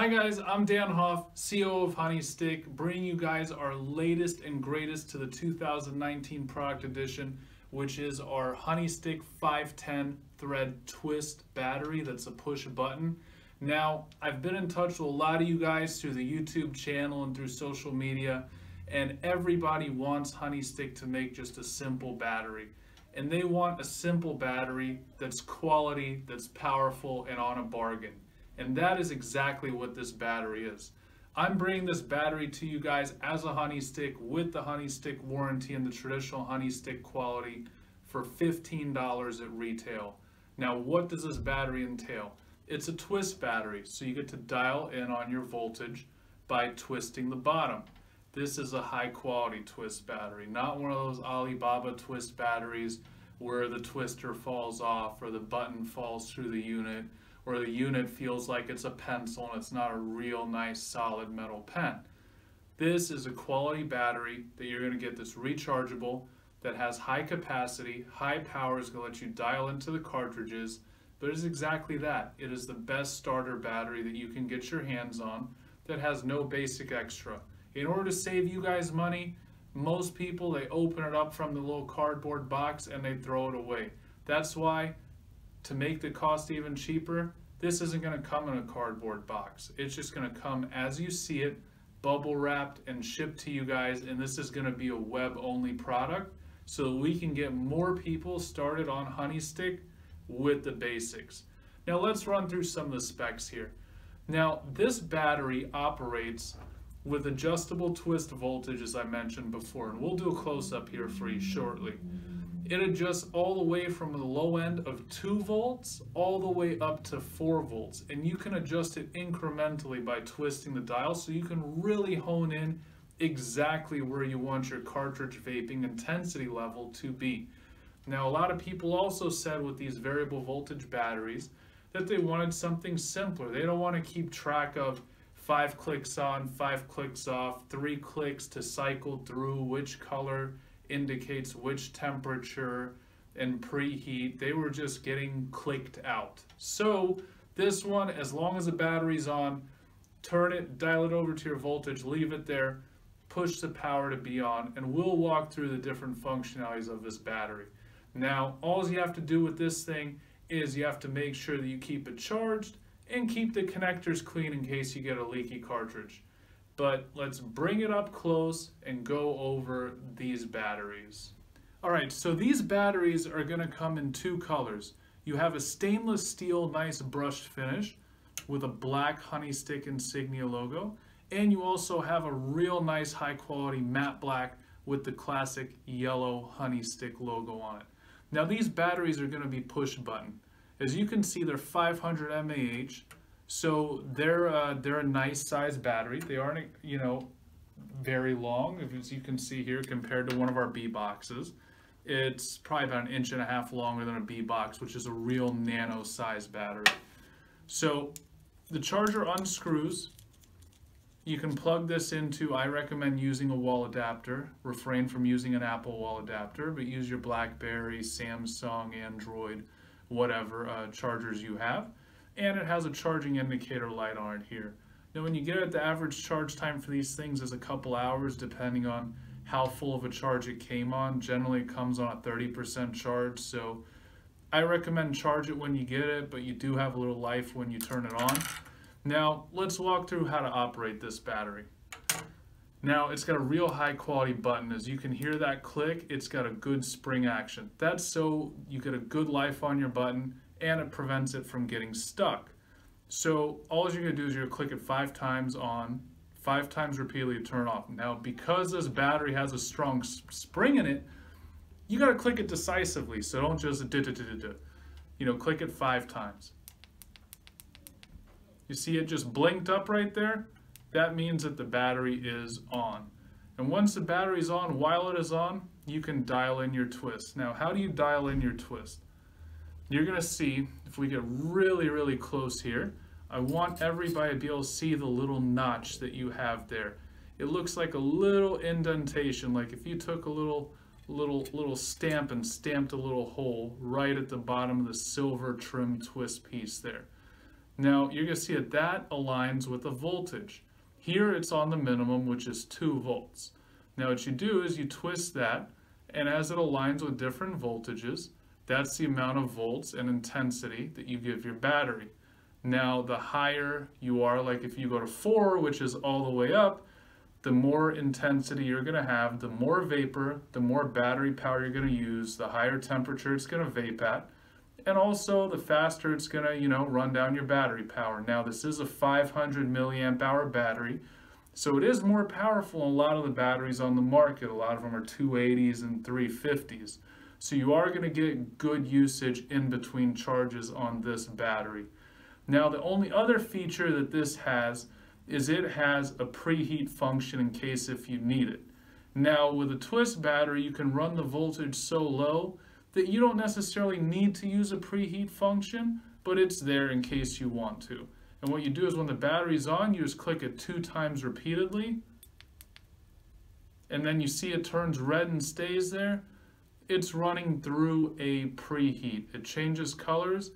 Hi guys, I'm Dan Hoff, CEO of Honey Stick, bringing you guys our latest and greatest to the 2019 product edition, which is our Honey Stick 510 thread twist battery that's a push button. Now, I've been in touch with a lot of you guys through the YouTube channel and through social media, and everybody wants Honey Stick to make just a simple battery. And they want a simple battery that's quality, that's powerful, and on a bargain. And that is exactly what this battery is. I'm bringing this battery to you guys as a honey stick with the honey stick warranty and the traditional honey stick quality for $15 at retail. Now, what does this battery entail? It's a twist battery, so you get to dial in on your voltage by twisting the bottom. This is a high quality twist battery, not one of those Alibaba twist batteries where the twister falls off or the button falls through the unit where the unit feels like it's a pencil and it's not a real nice solid metal pen. This is a quality battery that you're going to get this rechargeable that has high capacity, high power is going to let you dial into the cartridges, but it is exactly that. It is the best starter battery that you can get your hands on that has no basic extra. In order to save you guys money, most people, they open it up from the little cardboard box and they throw it away. That's why to make the cost even cheaper, this isn't going to come in a cardboard box. It's just going to come as you see it, bubble wrapped and shipped to you guys. And this is going to be a web only product so we can get more people started on Honeystick with the basics. Now let's run through some of the specs here. Now this battery operates with adjustable twist voltage as I mentioned before and we'll do a close up here for you shortly it adjusts all the way from the low end of 2 volts all the way up to 4 volts. And you can adjust it incrementally by twisting the dial so you can really hone in exactly where you want your cartridge vaping intensity level to be. Now, a lot of people also said with these variable voltage batteries that they wanted something simpler. They don't want to keep track of five clicks on, five clicks off, three clicks to cycle through which color indicates which temperature and preheat. They were just getting clicked out. So this one, as long as the battery's on, turn it, dial it over to your voltage, leave it there, push the power to be on, and we'll walk through the different functionalities of this battery. Now, all you have to do with this thing is you have to make sure that you keep it charged and keep the connectors clean in case you get a leaky cartridge but let's bring it up close and go over these batteries. All right, so these batteries are gonna come in two colors. You have a stainless steel nice brushed finish with a black honey stick insignia logo, and you also have a real nice high quality matte black with the classic yellow honey stick logo on it. Now these batteries are gonna be push button. As you can see, they're 500 mAh, so they're uh, they're a nice size battery. They aren't you know very long, as you can see here, compared to one of our B boxes. It's probably about an inch and a half longer than a B box, which is a real nano size battery. So the charger unscrews. You can plug this into, I recommend using a wall adapter. Refrain from using an Apple wall adapter, but use your BlackBerry, Samsung, Android, whatever uh, chargers you have and it has a charging indicator light on it here. Now when you get it, the average charge time for these things is a couple hours depending on how full of a charge it came on. Generally it comes on a 30% charge, so I recommend charge it when you get it, but you do have a little life when you turn it on. Now let's walk through how to operate this battery. Now it's got a real high quality button. As you can hear that click, it's got a good spring action. That's so you get a good life on your button and it prevents it from getting stuck. So all you're gonna do is you're gonna click it five times on, five times repeatedly to turn off. Now, because this battery has a strong spring in it, you gotta click it decisively. So don't just da da da da da. You know, click it five times. You see it just blinked up right there? That means that the battery is on. And once the battery's on, while it is on, you can dial in your twist. Now, how do you dial in your twist? You're gonna see, if we get really, really close here, I want everybody to be able to see the little notch that you have there. It looks like a little indentation, like if you took a little little little stamp and stamped a little hole right at the bottom of the silver trim twist piece there. Now you're gonna see that that aligns with the voltage. Here it's on the minimum, which is two volts. Now what you do is you twist that, and as it aligns with different voltages, that's the amount of volts and intensity that you give your battery. Now the higher you are, like if you go to four, which is all the way up, the more intensity you're going to have, the more vapor, the more battery power you're going to use, the higher temperature it's going to vape at, and also the faster it's going to, you know, run down your battery power. Now this is a 500 milliamp hour battery, so it is more powerful than a lot of the batteries on the market. A lot of them are 280s and 350s. So you are going to get good usage in between charges on this battery. Now the only other feature that this has is it has a preheat function in case if you need it. Now with a twist battery you can run the voltage so low that you don't necessarily need to use a preheat function but it's there in case you want to. And what you do is when the battery's on you just click it two times repeatedly and then you see it turns red and stays there. It's running through a preheat. It changes colors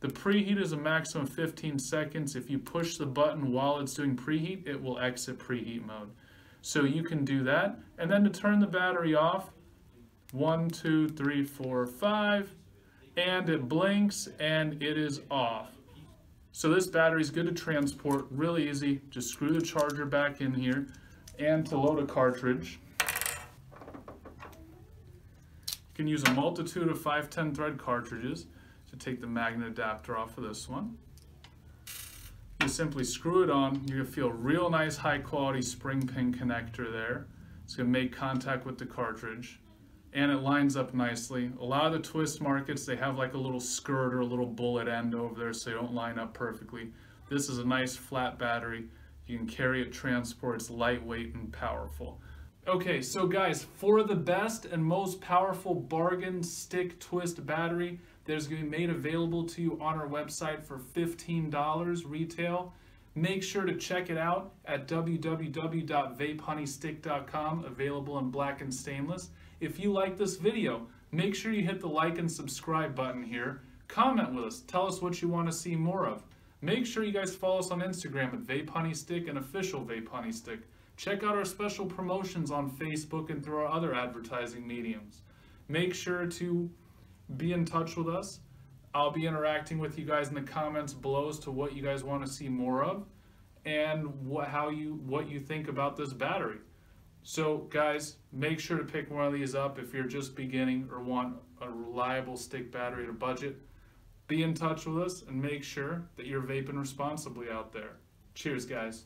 the preheat is a maximum of 15 seconds. If you push the button while it's doing preheat, it will exit preheat mode. So you can do that. And then to turn the battery off, one, two, three, four, five, and it blinks and it is off. So this battery is good to transport, really easy. Just screw the charger back in here. And to load a cartridge, you can use a multitude of 510 thread cartridges to take the magnet adapter off of this one. You simply screw it on. You're gonna feel real nice high quality spring pin connector there. It's gonna make contact with the cartridge and it lines up nicely. A lot of the twist markets, they have like a little skirt or a little bullet end over there so they don't line up perfectly. This is a nice flat battery. You can carry it, transport, it's lightweight and powerful. Okay, so guys, for the best and most powerful bargain stick twist battery, there's going to be made available to you on our website for $15 retail. Make sure to check it out at www.vapehoneystick.com, available in black and stainless. If you like this video, make sure you hit the like and subscribe button here. Comment with us. Tell us what you want to see more of. Make sure you guys follow us on Instagram at Vape Honey Stick and official Vape Honey Stick. Check out our special promotions on Facebook and through our other advertising mediums. Make sure to be in touch with us. I'll be interacting with you guys in the comments below as to what you guys want to see more of and what how you what you think about this battery. So guys, make sure to pick one of these up if you're just beginning or want a reliable stick battery at a budget. Be in touch with us and make sure that you're vaping responsibly out there. Cheers guys.